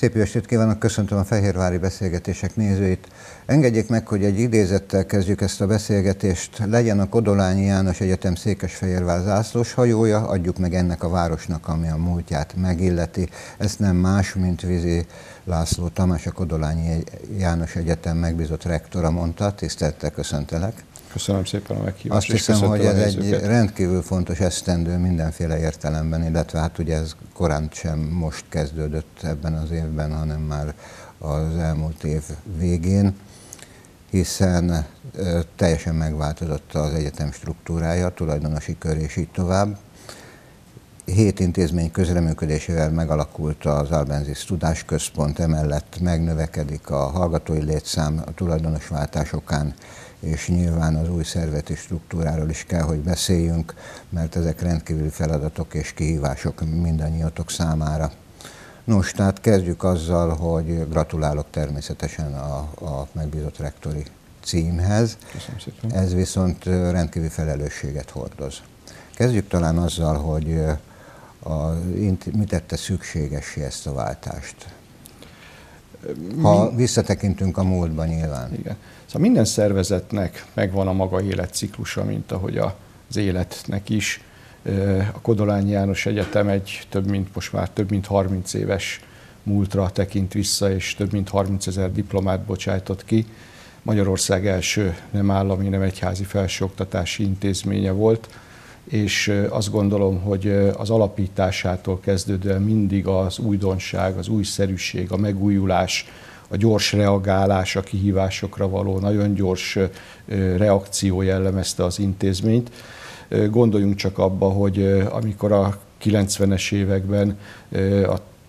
Szép jó estét kívánok, köszöntöm a Fehérvári Beszélgetések nézőit. Engedjék meg, hogy egy idézettel kezdjük ezt a beszélgetést. Legyen a Kodolányi János Egyetem Székesfehérvár zászlós hajója, adjuk meg ennek a városnak, ami a múltját megilleti. Ez nem más, mint Vizi László Tamás, a Kodolányi János Egyetem megbízott rektora mondta. Tisztelettel köszöntelek. Köszönöm szépen a meghívást. Azt hiszem, hogy ez egy rendkívül fontos esztendő mindenféle értelemben, illetve hát ugye ez korán sem most kezdődött ebben az évben, hanem már az elmúlt év végén, hiszen teljesen megváltozott az egyetem struktúrája, tulajdonosi kör és így tovább. Hét intézmény közreműködésével megalakult az Albenzis Tudásközpont, emellett megnövekedik a hallgatói létszám a tulajdonosváltásokán és nyilván az új szerveti struktúráról is kell, hogy beszéljünk, mert ezek rendkívüli feladatok és kihívások mindannyiatok számára. Nos, tehát kezdjük azzal, hogy gratulálok természetesen a, a megbízott rektori címhez. Ez viszont rendkívül felelősséget hordoz. Kezdjük talán azzal, hogy a, mi tette szükségessé ezt a váltást? Ha visszatekintünk a múltban nyilván. Igen. Szóval minden szervezetnek megvan a maga életciklusa, mint ahogy az életnek is. A Kodolányi János Egyetem egy több mint, most már több mint 30 éves múltra tekint vissza, és több mint 30 ezer diplomát bocsájtott ki. Magyarország első nem állami, nem egyházi felsőoktatási intézménye volt, és azt gondolom, hogy az alapításától kezdődően mindig az újdonság, az újszerűség, a megújulás, a gyors reagálás a kihívásokra való, nagyon gyors reakció jellemezte az intézményt. Gondoljunk csak abba, hogy amikor a 90-es években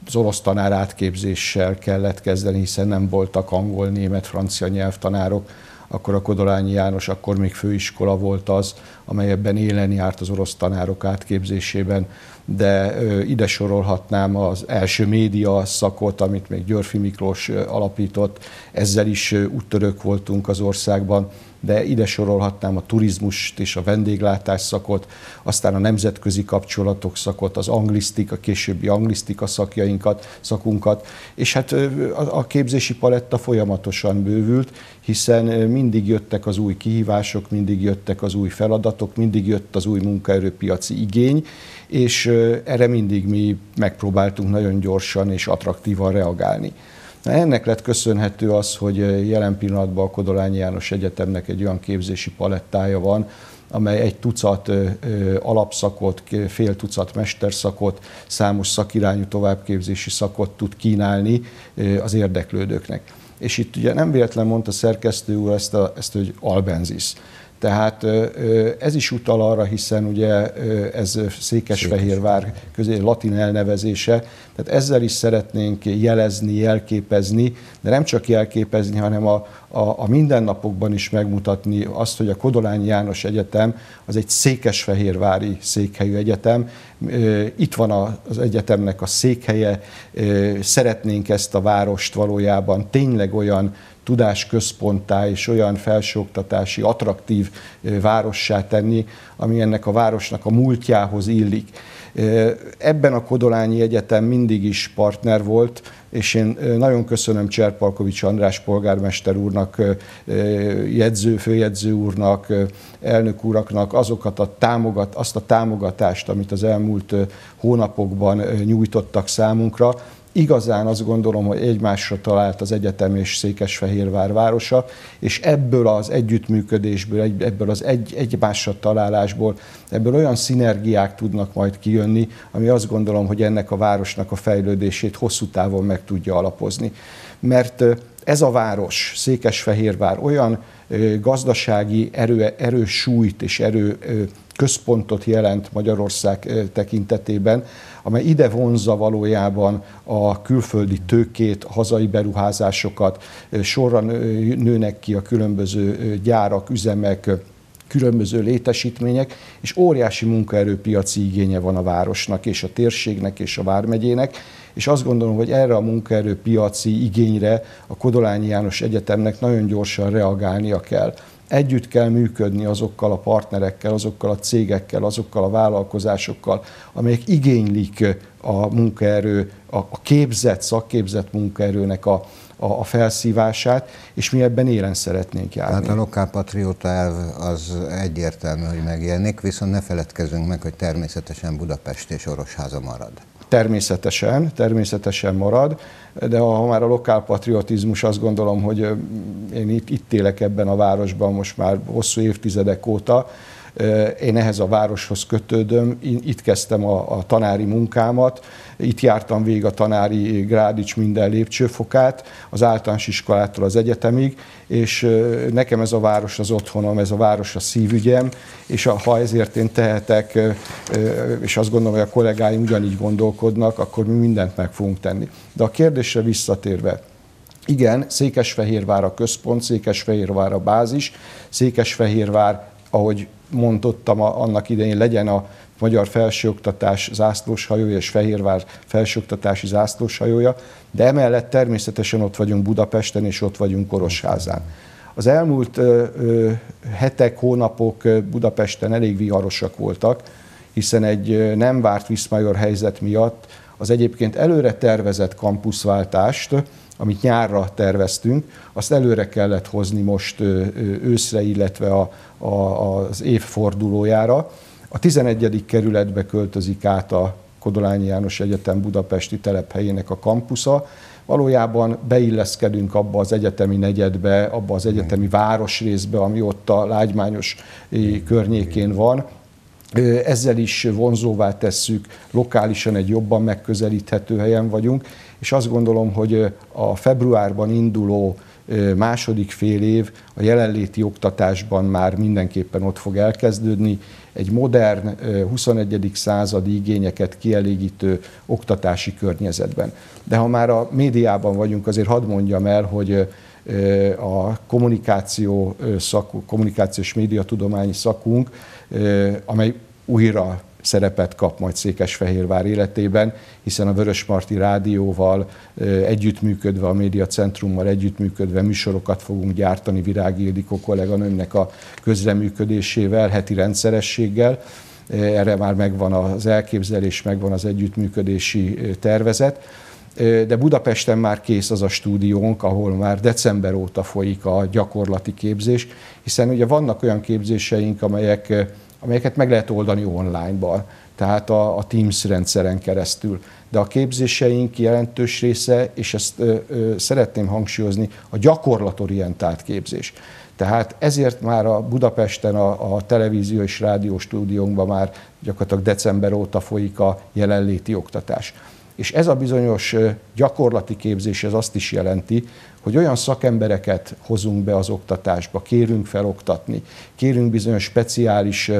az orosz tanár átképzéssel kellett kezdeni, hiszen nem voltak angol, német, francia nyelvtanárok, akkor a Kodolányi János akkor még főiskola volt az, amely ebben élen járt az orosz tanárok átképzésében, de ide sorolhatnám az első média szakot, amit még Györfi Miklós alapított, ezzel is úttörők voltunk az országban, de ide sorolhatnám a turizmust és a vendéglátás szakot, aztán a nemzetközi kapcsolatok szakot, az anglisztika, későbbi anglisztika szakjainkat, szakunkat, és hát a képzési paletta folyamatosan bővült, hiszen mindig jöttek az új kihívások, mindig jöttek az új feladatok, mindig jött az új munkaerőpiaci igény, és erre mindig mi megpróbáltunk nagyon gyorsan és attraktívan reagálni. Na, ennek lett köszönhető az, hogy jelen pillanatban a Kodolányi János Egyetemnek egy olyan képzési palettája van, amely egy tucat alapszakot, fél tucat mesterszakot, számos szakirányú továbbképzési szakot tud kínálni az érdeklődőknek. És itt ugye nem véletlen mondta szerkesztő úr ezt, a, ezt hogy albenzis. Tehát ez is utal arra, hiszen ugye ez Székesfehérvár közé latin elnevezése, tehát ezzel is szeretnénk jelezni, jelképezni, de nem csak jelképezni, hanem a, a, a mindennapokban is megmutatni azt, hogy a Kodolányi János Egyetem az egy székesfehérvári székhelyű egyetem. Itt van az egyetemnek a székhelye, szeretnénk ezt a várost valójában tényleg olyan tudásközponttá és olyan felsőoktatási attraktív várossá tenni, ami ennek a városnak a múltjához illik. Ebben a Kodolányi Egyetem mindig is partner volt, és én nagyon köszönöm Cserpalkovics András polgármester úrnak, jegyző, főjegyző úrnak, elnök úraknak azokat a támogat, azt a támogatást, amit az elmúlt hónapokban nyújtottak számunkra, igazán azt gondolom, hogy egymásra talált az egyetem és Székesfehérvár városa, és ebből az együttműködésből, ebből az egy, egymásra találásból, ebből olyan szinergiák tudnak majd kijönni, ami azt gondolom, hogy ennek a városnak a fejlődését hosszú távon meg tudja alapozni. Mert ez a város, Székesfehérvár olyan gazdasági erő, erős súlyt és erő központot jelent Magyarország tekintetében, amely ide vonzza valójában a külföldi tőkét, hazai beruházásokat, sorra nőnek ki a különböző gyárak, üzemek, különböző létesítmények, és óriási munkaerőpiaci igénye van a városnak, és a térségnek, és a vármegyének, és azt gondolom, hogy erre a munkaerőpiaci igényre a Kodolányi János Egyetemnek nagyon gyorsan reagálnia kell. Együtt kell működni azokkal a partnerekkel, azokkal a cégekkel, azokkal a vállalkozásokkal, amelyek igénylik a munkaerő, a képzett, szakképzett munkaerőnek a, a, a felszívását, és mi ebben élen szeretnénk járni. Tehát a lokálpatrióta elv az egyértelmű, hogy megjelenik, viszont ne feledkezzünk meg, hogy természetesen Budapest és Orosháza marad. Természetesen, természetesen marad, de ha már a lokálpatriotizmus, azt gondolom, hogy én itt, itt élek ebben a városban most már hosszú évtizedek óta, én ehhez a városhoz kötődöm, itt kezdtem a, a tanári munkámat, itt jártam végig a tanári Grádics minden lépcsőfokát, az általános iskolától az egyetemig, és nekem ez a város az otthonom, ez a város a szívügyem, és ha ezért én tehetek, és azt gondolom, hogy a kollégáim ugyanígy gondolkodnak, akkor mi mindent meg fogunk tenni. De a kérdésre visszatérve, igen, Székesfehérvár a központ, Székesfehérvár a bázis, Székesfehérvár, ahogy mondottam annak idején, legyen a magyar felsőoktatás zászlós hajója és Fehérvár felsőoktatási zászlós hajója, de emellett természetesen ott vagyunk Budapesten és ott vagyunk Korosházán. Az elmúlt ö, ö, hetek, hónapok Budapesten elég viharosak voltak, hiszen egy nem várt Viszmajor helyzet miatt az egyébként előre tervezett kampuszváltást, amit nyárra terveztünk, azt előre kellett hozni most őszre, illetve a, a, az évfordulójára. A 11. kerületbe költözik át a Kodolányi János Egyetem budapesti telephelyének a kampusza. Valójában beilleszkedünk abba az egyetemi negyedbe, abba az egyetemi városrészbe, ami ott a lágymányos környékén van. Ezzel is vonzóvá tesszük, lokálisan egy jobban megközelíthető helyen vagyunk, és azt gondolom, hogy a februárban induló második fél év a jelenléti oktatásban már mindenképpen ott fog elkezdődni, egy modern, 21. századi igényeket kielégítő oktatási környezetben. De ha már a médiában vagyunk, azért hadd mondjam el, hogy a kommunikáció szak, kommunikációs médiatudományi szakunk, amely újra szerepet kap majd Székesfehérvár életében, hiszen a Vörösmarty Rádióval együttműködve, a Média Centrummal együttműködve műsorokat fogunk gyártani Virági Ildikó kolléganőmnek a közreműködésével, heti rendszerességgel. Erre már megvan az elképzelés, megvan az együttműködési tervezet. De Budapesten már kész az a stúdiónk, ahol már december óta folyik a gyakorlati képzés, hiszen ugye vannak olyan képzéseink, amelyek amelyeket meg lehet oldani online-ban, tehát a, a Teams rendszeren keresztül. De a képzéseink jelentős része, és ezt ö, ö, szeretném hangsúlyozni, a gyakorlatorientált képzés. Tehát ezért már a Budapesten a, a televízió és rádió stúdiónkban már gyakorlatilag december óta folyik a jelenléti oktatás. És ez a bizonyos gyakorlati képzés ez azt is jelenti, hogy olyan szakembereket hozunk be az oktatásba, kérünk feloktatni, kérünk bizonyos speciális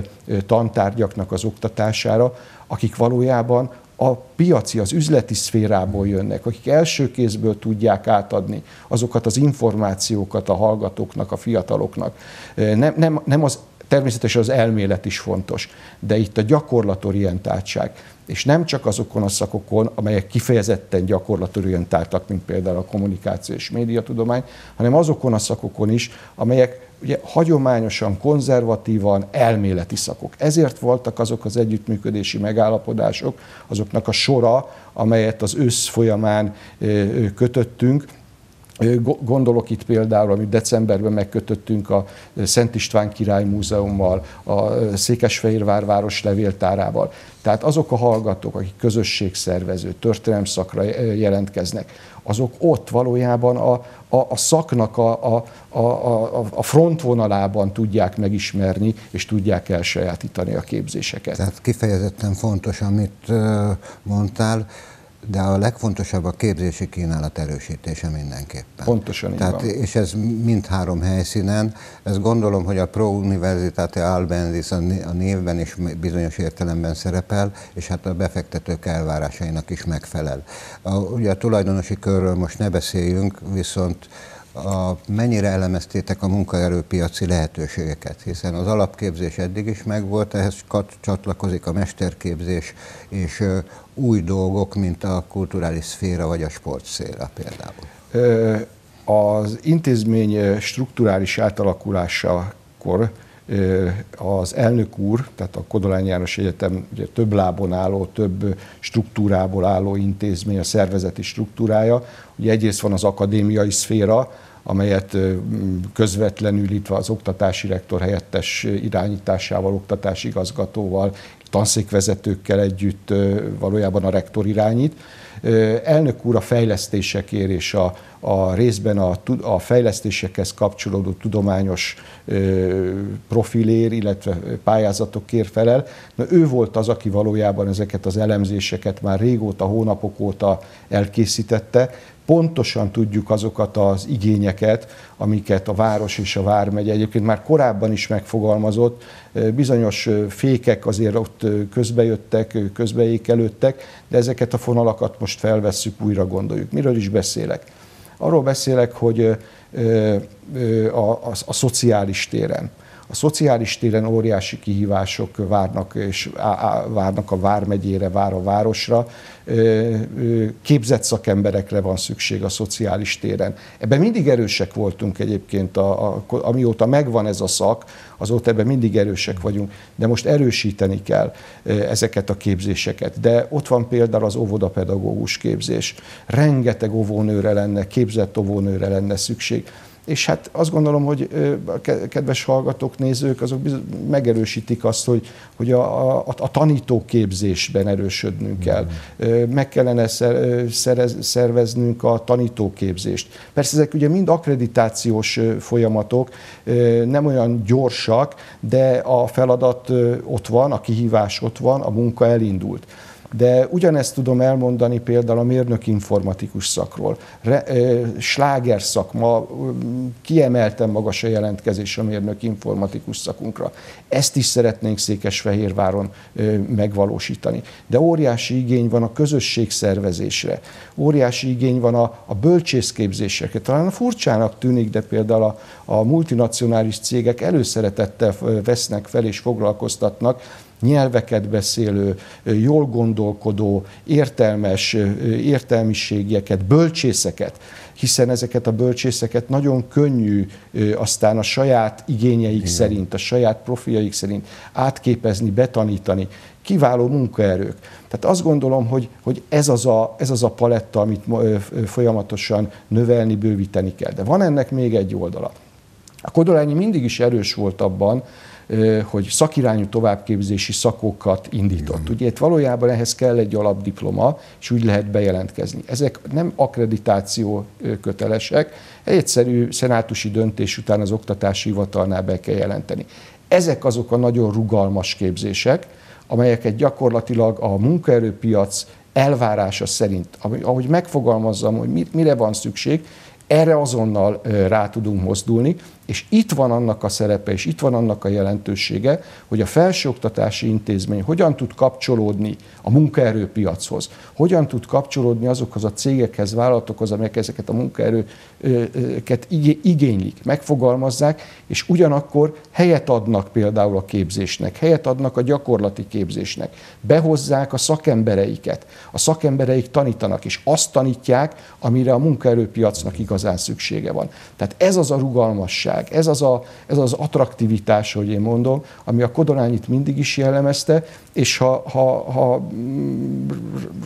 tantárgyaknak az oktatására, akik valójában a piaci, az üzleti szférából jönnek, akik első kézből tudják átadni azokat az információkat a hallgatóknak, a fiataloknak. Nem, nem, nem az Természetesen az elmélet is fontos, de itt a gyakorlatorientáltság, és nem csak azokon a szakokon, amelyek kifejezetten gyakorlatorientáltak, mint például a kommunikáció és médiatudomány, hanem azokon a szakokon is, amelyek ugye hagyományosan, konzervatívan elméleti szakok. Ezért voltak azok az együttműködési megállapodások, azoknak a sora, amelyet az ősz folyamán kötöttünk, Gondolok itt például, amit decemberben megkötöttünk a Szent István Király Múzeummal, a Székesfehérvár város levéltárával. Tehát azok a hallgatók, akik közösségszervező, történelem szakra jelentkeznek, azok ott valójában a, a, a szaknak a, a, a, a frontvonalában tudják megismerni, és tudják elsajátítani a képzéseket. Tehát kifejezetten fontos, amit mondtál, de a legfontosabb a képzési kínálat erősítése mindenképpen. Pontosan Tehát, így van. És ez mindhárom helyszínen. Ezt gondolom, hogy a Pro Universitate Albenzis a névben is bizonyos értelemben szerepel, és hát a befektetők elvárásainak is megfelel. A, ugye a tulajdonosi körről most ne beszéljünk, viszont a, mennyire elemeztétek a munkaerőpiaci lehetőségeket, hiszen az alapképzés eddig is megvolt, ehhez csatlakozik a mesterképzés és új dolgok, mint a kulturális szféra vagy a sportszféra például. Az intézmény strukturális átalakulásakor az elnök úr, tehát a Kodolány János Egyetem ugye több lábon álló, több struktúrából álló intézmény, a szervezeti struktúrája. Ugye egyrészt van az akadémiai szféra, amelyet közvetlenül itt az oktatási rektor helyettes irányításával, oktatási igazgatóval, tanszékvezetőkkel együtt valójában a rektor irányít. Elnök úr a fejlesztésekért és a, a részben a, a fejlesztésekhez kapcsolódó tudományos profilér, illetve pályázatokért felel. Na, ő volt az, aki valójában ezeket az elemzéseket már régóta, hónapok óta elkészítette, pontosan tudjuk azokat az igényeket, amiket a város és a vármegye egyébként már korábban is megfogalmazott. Bizonyos fékek azért ott közbejöttek, közbeékelődtek, de ezeket a fonalakat most felvesszük, újra gondoljuk. Miről is beszélek? Arról beszélek, hogy a, a, a szociális téren a szociális téren óriási kihívások várnak, és várnak a Vármegyére, vár a városra. Képzett szakemberekre van szükség a szociális téren. Ebben mindig erősek voltunk egyébként, a, a, amióta megvan ez a szak, azóta ebben mindig erősek vagyunk, de most erősíteni kell ezeket a képzéseket. De ott van például az óvodapedagógus képzés. Rengeteg óvónőre lenne, képzett óvónőre lenne szükség és hát azt gondolom, hogy a kedves hallgatók, nézők, azok megerősítik azt, hogy, hogy a, a, a tanítóképzésben erősödnünk kell. Meg kellene szerez, szerveznünk a tanítóképzést. Persze ezek ugye mind akkreditációs folyamatok, nem olyan gyorsak, de a feladat ott van, a kihívás ott van, a munka elindult. De ugyanezt tudom elmondani például a mérnök informatikus szakról. Re, sláger szakma, kiemelten magas a jelentkezés a mérnök informatikus szakunkra. Ezt is szeretnénk Székesfehérváron megvalósítani. De óriási igény van a közösség szervezésre, óriási igény van a, a bölcsészképzésekre. Talán furcsának tűnik, de például a, a multinacionális cégek előszeretettel vesznek fel és foglalkoztatnak nyelveket beszélő, jól gondolkodó, értelmes, értelmiségieket, bölcsészeket, hiszen ezeket a bölcsészeket nagyon könnyű aztán a saját igényeik Igen. szerint, a saját profiljaik szerint átképezni, betanítani. Kiváló munkaerők. Tehát azt gondolom, hogy, hogy ez, az a, ez az a paletta, amit folyamatosan növelni, bővíteni kell. De van ennek még egy oldala. A Kodolányi mindig is erős volt abban, hogy szakirányú továbbképzési szakokat indított. Ugye itt valójában ehhez kell egy alapdiploma, és úgy lehet bejelentkezni. Ezek nem akkreditáció kötelesek, egy egyszerű szenátusi döntés után az oktatási hivatalnál be kell jelenteni. Ezek azok a nagyon rugalmas képzések, amelyeket gyakorlatilag a munkaerőpiac elvárása szerint, ahogy megfogalmazzam, hogy mire van szükség, erre azonnal rá tudunk mozdulni, és itt van annak a szerepe, és itt van annak a jelentősége, hogy a felsőoktatási intézmény hogyan tud kapcsolódni a munkaerőpiachoz, hogyan tud kapcsolódni azokhoz a cégekhez, vállalatokhoz, amelyek ezeket a munkaerőket igénylik, megfogalmazzák, és ugyanakkor helyet adnak például a képzésnek, helyet adnak a gyakorlati képzésnek, behozzák a szakembereiket, a szakembereik tanítanak, és azt tanítják, amire a munkaerőpiacnak igazán szüksége van. Tehát ez az a rugalmasság, világ. Ez az, a, ez az attraktivitás, hogy én mondom, ami a Kodolányit mindig is jellemezte, és ha, ha, ha mm,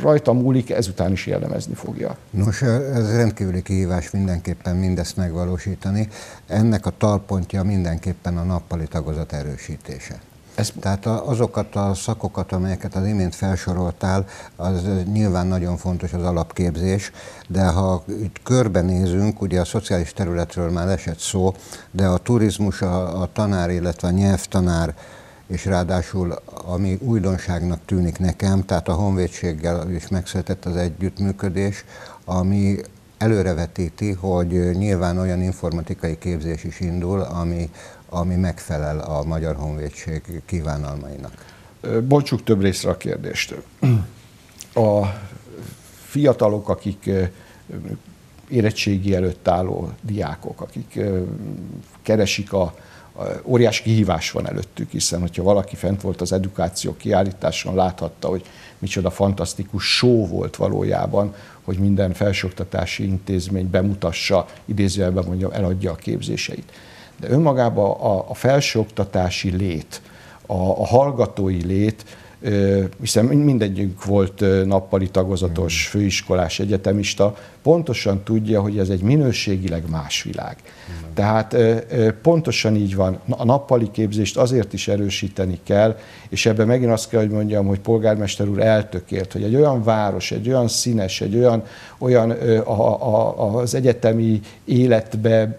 rajta múlik, ezután is jellemezni fogja. Nos, ez rendkívüli kihívás mindenképpen mindezt megvalósítani. Ennek a talpontja mindenképpen a nappali tagozat erősítése. Ez... Tehát azokat a szakokat, amelyeket az imént felsoroltál, az nyilván nagyon fontos az alapképzés, de ha itt körbenézünk, ugye a szociális területről már esett szó, de a turizmus, a, a tanár, illetve a nyelvtanár és ráadásul ami újdonságnak tűnik nekem, tehát a honvédséggel is megszületett az együttműködés, ami előrevetíti, hogy nyilván olyan informatikai képzés is indul, ami, ami megfelel a Magyar Honvédség kívánalmainak. Bontsuk több részre a kérdést. A fiatalok, akik érettségi előtt álló diákok, akik keresik a, a óriás kihívás van előttük, hiszen hogyha valaki fent volt az edukáció kiállításon, láthatta, hogy micsoda fantasztikus show volt valójában, hogy minden felsőoktatási intézmény bemutassa, idézőjelben mondjam, eladja a képzéseit. De önmagában a, a felsőoktatási lét, a, a hallgatói lét, hiszen mindegyünk volt nappali tagozatos főiskolás egyetemista, pontosan tudja, hogy ez egy minőségileg más világ. Tehát pontosan így van. A nappali képzést azért is erősíteni kell, és ebben megint azt kell, hogy mondjam, hogy polgármester úr eltökélt, hogy egy olyan város, egy olyan színes, egy olyan, olyan a, a, az egyetemi életbe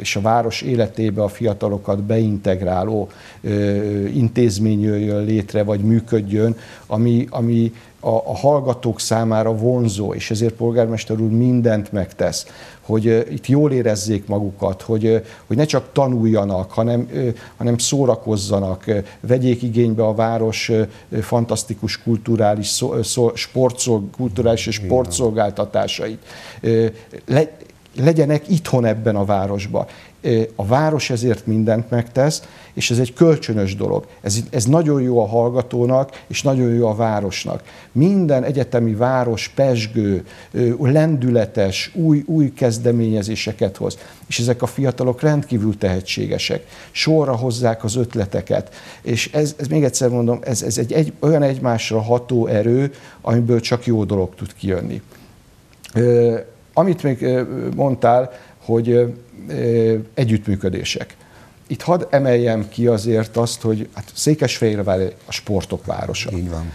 és a város életébe a fiatalokat beintegráló intézmény jöjjön létre, vagy működjön, ami, ami a, a hallgatók számára vonzó, és ezért polgármester úr mindent megtesz, hogy itt jól érezzék magukat, hogy, hogy ne csak tanuljanak, hanem, hanem szórakozzanak, vegyék igénybe a város fantasztikus kulturális, sportszol, kulturális és sportszolgáltatásait. Le, legyenek itthon ebben a városban. A város ezért mindent megtesz, és ez egy kölcsönös dolog. Ez, ez nagyon jó a hallgatónak, és nagyon jó a városnak. Minden egyetemi város pesgő, lendületes, új, új kezdeményezéseket hoz. És ezek a fiatalok rendkívül tehetségesek. Sorra hozzák az ötleteket. És ez, ez még egyszer mondom, ez, ez egy, egy olyan egymásra ható erő, amiből csak jó dolog tud kijönni. Amit még mondtál, hogy együttműködések. Itt hadd emeljem ki azért azt, hogy hát Székesfehérvár a sportok városa. Így van.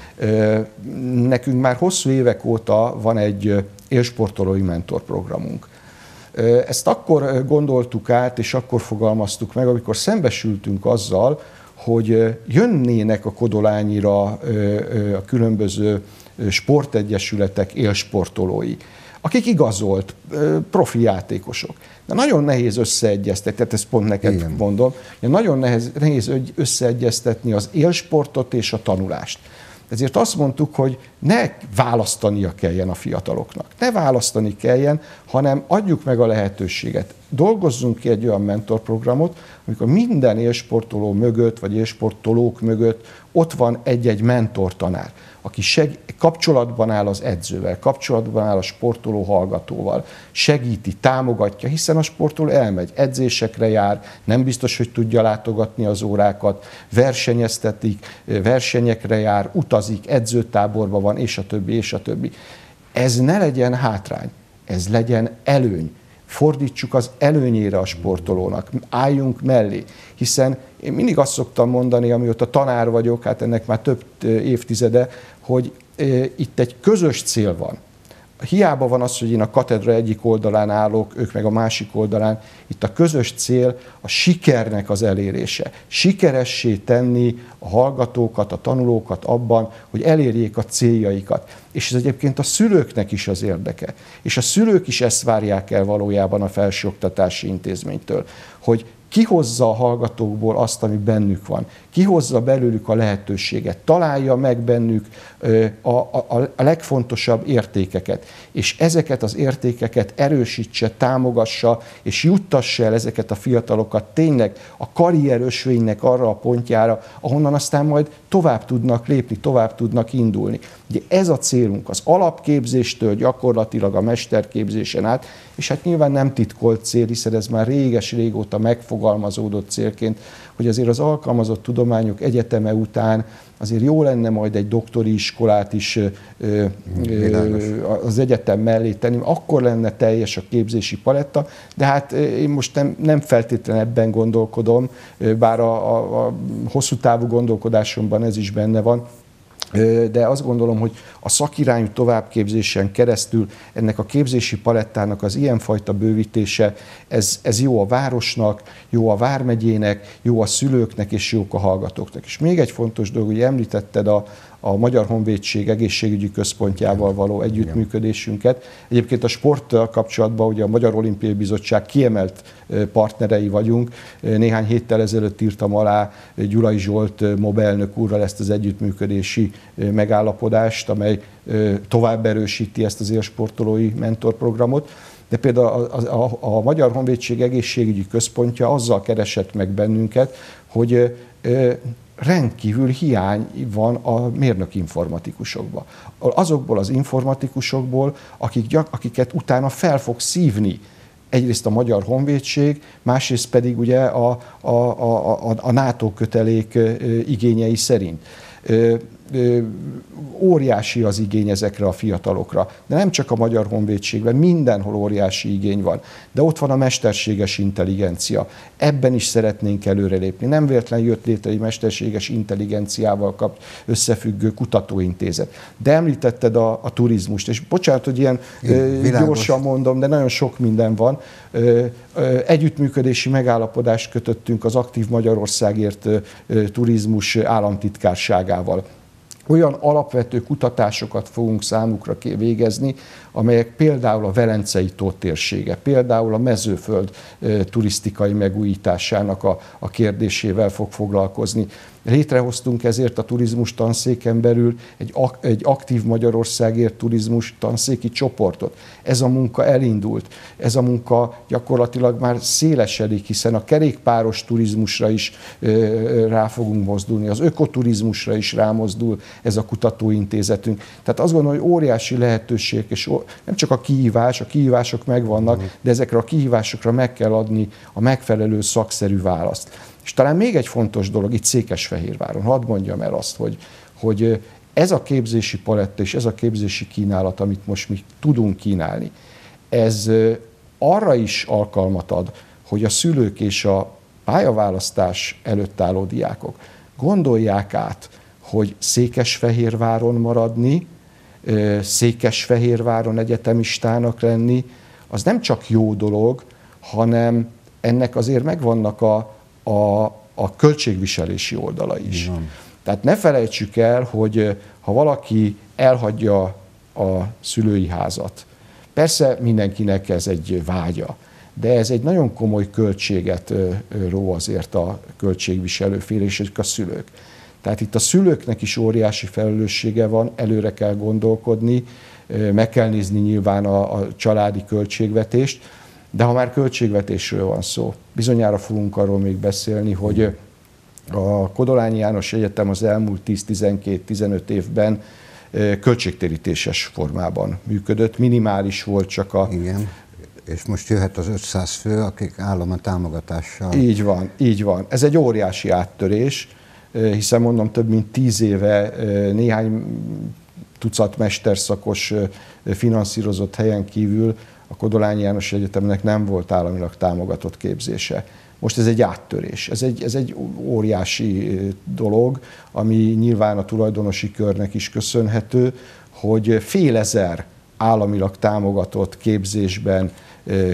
Nekünk már hosszú évek óta van egy élsportolói mentorprogramunk. Ezt akkor gondoltuk át, és akkor fogalmaztuk meg, amikor szembesültünk azzal, hogy jönnének a Kodolányira a különböző sportegyesületek élsportolói akik igazolt profi játékosok. De nagyon nehéz összeegyeztetni, tehát ezt pont neked Igen. mondom, hogy nagyon nehéz, nehéz összeegyeztetni az élsportot és a tanulást. Ezért azt mondtuk, hogy ne választania kelljen a fiataloknak. Ne választani kelljen, hanem adjuk meg a lehetőséget. Dolgozzunk ki egy olyan mentorprogramot, amikor minden élsportoló mögött, vagy élsportolók mögött ott van egy-egy mentortanár aki seg, kapcsolatban áll az edzővel, kapcsolatban áll a sportoló hallgatóval, segíti, támogatja, hiszen a sportoló elmegy, edzésekre jár, nem biztos, hogy tudja látogatni az órákat, versenyeztetik, versenyekre jár, utazik, edzőtáborban van, és a többi, és a többi. Ez ne legyen hátrány, ez legyen előny. Fordítsuk az előnyére a sportolónak, álljunk mellé, hiszen én mindig azt szoktam mondani, amióta tanár vagyok, hát ennek már több évtizede, hogy itt egy közös cél van. Hiába van az, hogy én a katedra egyik oldalán állok, ők meg a másik oldalán. Itt a közös cél a sikernek az elérése. Sikeressé tenni a hallgatókat, a tanulókat abban, hogy elérjék a céljaikat. És ez egyébként a szülőknek is az érdeke. És a szülők is ezt várják el valójában a felsőoktatási intézménytől, hogy kihozza a hallgatókból azt, ami bennük van, kihozza belőlük a lehetőséget, találja meg bennük a, a, a legfontosabb értékeket, és ezeket az értékeket erősítse, támogassa, és juttassa el ezeket a fiatalokat tényleg a karrier ösvénynek arra a pontjára, ahonnan aztán majd tovább tudnak lépni, tovább tudnak indulni. Ugye ez a célunk, az alapképzéstől gyakorlatilag a mesterképzésen át, és hát nyilván nem titkolt cél, hiszen ez már réges-régóta megfogalmazódott célként, hogy azért az alkalmazott tudományok egyeteme után azért jó lenne majd egy doktori iskolát is Világos. az egyetem mellé tenni, akkor lenne teljes a képzési paletta, de hát én most nem, nem feltétlenül ebben gondolkodom, bár a, a, a hosszú távú gondolkodásomban ez is benne van, de azt gondolom, hogy a szakirányú továbbképzésen keresztül ennek a képzési palettának az ilyenfajta bővítése, ez, ez jó a városnak, jó a vármegyének, jó a szülőknek és jók a hallgatóknak. És még egy fontos dolog, hogy említetted a, a Magyar Honvédség egészségügyi központjával való együttműködésünket. Egyébként a sporttal kapcsolatban ugye a Magyar Olimpiai Bizottság kiemelt partnerei vagyunk. Néhány héttel ezelőtt írtam alá Gyulai Zsolt mobelnök úrral ezt az együttműködési megállapodást, amely tovább erősíti ezt az élsportolói mentorprogramot. De például a, a, a, Magyar Honvédség egészségügyi központja azzal keresett meg bennünket, hogy rendkívül hiány van a mérnök informatikusokban. Azokból az informatikusokból, akik, akiket utána fel fog szívni egyrészt a Magyar Honvédség, másrészt pedig ugye a, a, a, a, a NATO kötelék igényei szerint óriási az igény ezekre a fiatalokra. De nem csak a Magyar Honvédségben, mindenhol óriási igény van. De ott van a mesterséges intelligencia. Ebben is szeretnénk előrelépni. Nem véletlen jött létre egy mesterséges intelligenciával kap összefüggő kutatóintézet. De említetted a, a turizmust, és bocsánat, hogy ilyen Világos. gyorsan mondom, de nagyon sok minden van. Együttműködési megállapodást kötöttünk az Aktív Magyarországért turizmus államtitkárságával olyan alapvető kutatásokat fogunk számukra végezni, amelyek például a Velencei tó térsége, például a mezőföld turisztikai megújításának a, a kérdésével fog foglalkozni. Létrehoztunk ezért a turizmus tanszéken belül egy, egy aktív Magyarországért turizmus tanszéki csoportot. Ez a munka elindult, ez a munka gyakorlatilag már szélesedik, hiszen a kerékpáros turizmusra is rá fogunk mozdulni, az ökoturizmusra is rámozdul ez a kutatóintézetünk. Tehát azt gondolom, hogy óriási lehetőség, és nem csak a kihívás, a kihívások megvannak, de ezekre a kihívásokra meg kell adni a megfelelő szakszerű választ. És talán még egy fontos dolog itt Székesfehérváron, hadd mondjam el azt, hogy, hogy ez a képzési paletta és ez a képzési kínálat, amit most mi tudunk kínálni, ez arra is alkalmat ad, hogy a szülők és a pályaválasztás előtt álló diákok gondolják át, hogy Székesfehérváron maradni, Székesfehérváron egyetemistának lenni, az nem csak jó dolog, hanem ennek azért megvannak a, a, a költségviselési oldala is. Igen. Tehát ne felejtsük el, hogy ha valaki elhagyja a szülői házat, persze mindenkinek ez egy vágya, de ez egy nagyon komoly költséget ró azért a költségviselő fél és a szülők. Tehát itt a szülőknek is óriási felelőssége van, előre kell gondolkodni, meg kell nézni nyilván a, a családi költségvetést, de ha már költségvetésről van szó, bizonyára fogunk arról még beszélni, hogy a Kodolányi János Egyetem az elmúlt 10-12-15 évben költségtérítéses formában működött, minimális volt csak a... Igen. És most jöhet az 500 fő, akik állama támogatással. Így van, így van. Ez egy óriási áttörés, hiszen mondom, több mint tíz éve néhány tucat mesterszakos finanszírozott helyen kívül a Kodolányi János Egyetemnek nem volt államilag támogatott képzése. Most ez egy áttörés, ez egy, ez egy óriási dolog, ami nyilván a tulajdonosi körnek is köszönhető, hogy fél ezer államilag támogatott képzésben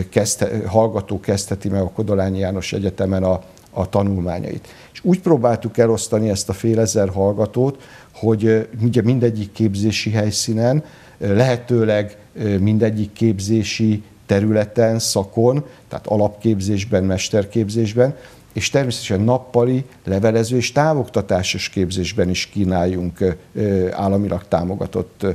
kezdte, hallgató kezdheti meg a Kodolányi János Egyetemen a, a tanulmányait. És úgy próbáltuk elosztani ezt a fél ezer hallgatót, hogy ugye mindegyik képzési helyszínen, lehetőleg mindegyik képzési területen, szakon, tehát alapképzésben, mesterképzésben, és természetesen nappali, levelező és távoktatásos képzésben is kínáljunk államilag támogatott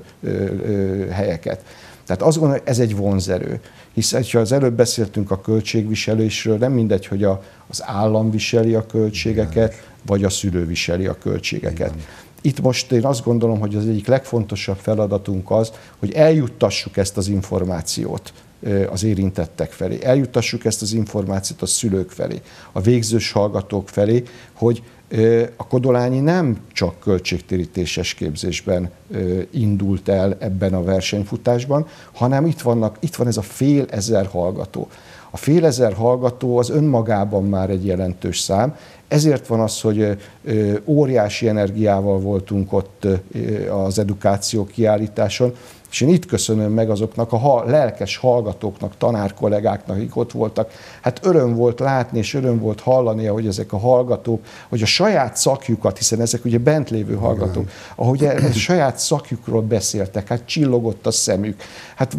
helyeket. Tehát azt gondolom, hogy ez egy vonzerő. Hiszen, ha az előbb beszéltünk a költségviselésről, nem mindegy, hogy a, az állam viseli a költségeket, vagy a szülő viseli a költségeket. Itt most én azt gondolom, hogy az egyik legfontosabb feladatunk az, hogy eljuttassuk ezt az információt az érintettek felé. Eljuttassuk ezt az információt a szülők felé, a végzős hallgatók felé, hogy a Kodolányi nem csak költségtérítéses képzésben indult el ebben a versenyfutásban, hanem itt, vannak, itt van ez a fél ezer hallgató. A fél ezer hallgató az önmagában már egy jelentős szám, ezért van az, hogy óriási energiával voltunk ott az edukáció kiállításon, és én itt köszönöm meg azoknak a lelkes hallgatóknak, tanárkollégáknak, akik ott voltak. Hát öröm volt látni, és öröm volt hallani, hogy ezek a hallgatók, hogy a saját szakjukat, hiszen ezek ugye bent lévő hallgatók, ahogy a saját szakjukról beszéltek, hát csillogott a szemük, hát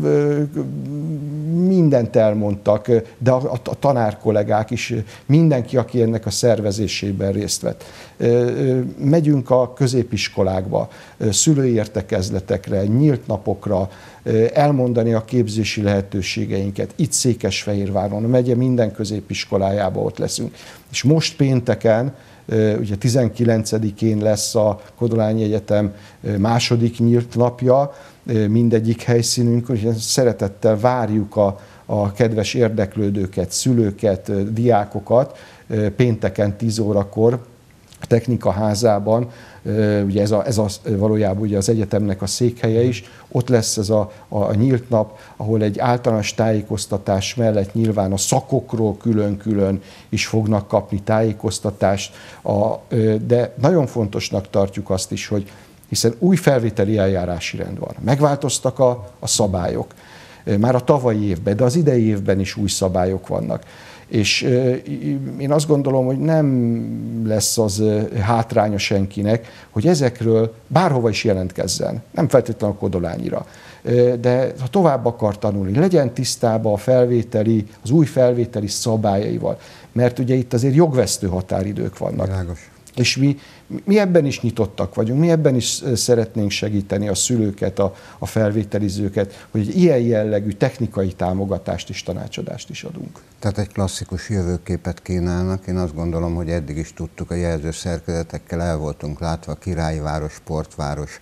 mindent elmondtak, de a, a tanárkollégák is, mindenki, aki ennek a szervezésében részt vett. Megyünk a középiskolákba, szülői értekezletekre, nyílt napokra, elmondani a képzési lehetőségeinket. Itt Székesfehérváron, a megye minden középiskolájába ott leszünk. És most pénteken, ugye 19-én lesz a Kodolányi Egyetem második nyílt napja, mindegyik helyszínünk, hogy szeretettel várjuk a, a kedves érdeklődőket, szülőket, diákokat pénteken 10 órakor a technika házában, ugye ez, a, ez a, valójában ugye az egyetemnek a székhelye is, ott lesz ez a, a nyílt nap, ahol egy általános tájékoztatás mellett nyilván a szakokról külön-külön is fognak kapni tájékoztatást, a, de nagyon fontosnak tartjuk azt is, hogy hiszen új felvételi eljárási rend van. Megváltoztak a, a szabályok. Már a tavalyi évben, de az idei évben is új szabályok vannak. És én azt gondolom, hogy nem lesz az hátránya senkinek, hogy ezekről bárhova is jelentkezzen, nem feltétlenül a Kodolányira. De ha tovább akar tanulni, legyen tisztában a felvételi, az új felvételi szabályaival, mert ugye itt azért jogvesztő határidők vannak. Világos. És mi, mi ebben is nyitottak vagyunk, mi ebben is szeretnénk segíteni a szülőket, a, a felvételizőket, hogy egy ilyen jellegű technikai támogatást és tanácsadást is adunk. Tehát egy klasszikus jövőképet kínálnak. Én azt gondolom, hogy eddig is tudtuk a jelző szerkezetekkel, el voltunk látva, királyi város, sportváros,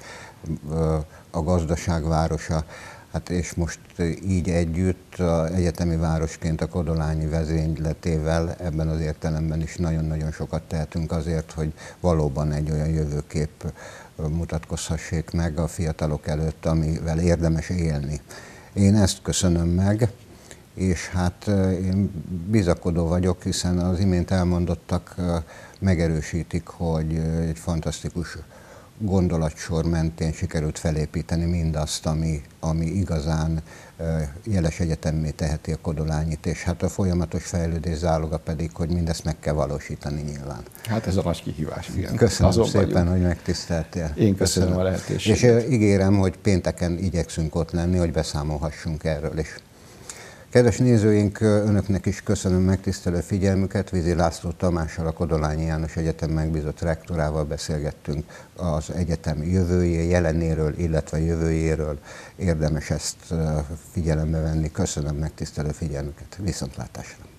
a gazdaságvárosa, Hát és most így együtt a egyetemi városként a Kodolányi vezényletével ebben az értelemben is nagyon-nagyon sokat tehetünk azért, hogy valóban egy olyan jövőkép mutatkozhassék meg a fiatalok előtt, amivel érdemes élni. Én ezt köszönöm meg, és hát én bizakodó vagyok, hiszen az imént elmondottak megerősítik, hogy egy fantasztikus gondolatsor mentén sikerült felépíteni mindazt, ami, ami igazán jeles egyetemmé teheti a Kodolányit, és hát a folyamatos fejlődés záloga pedig, hogy mindezt meg kell valósítani nyilván. Hát ez a nagy kihívás, igen. Köszönöm Azon szépen, vagyunk. hogy megtiszteltél. Én köszönöm, köszönöm a lehetőséget. És ígérem, hogy pénteken igyekszünk ott lenni, hogy beszámolhassunk erről is. Kedves nézőink, önöknek is köszönöm megtisztelő figyelmüket. Vízi László Tamással, a Kodolányi János Egyetem megbízott rektorával beszélgettünk az egyetem jövője, jelenéről, illetve jövőjéről. Érdemes ezt figyelembe venni. Köszönöm megtisztelő figyelmüket. Viszontlátásra!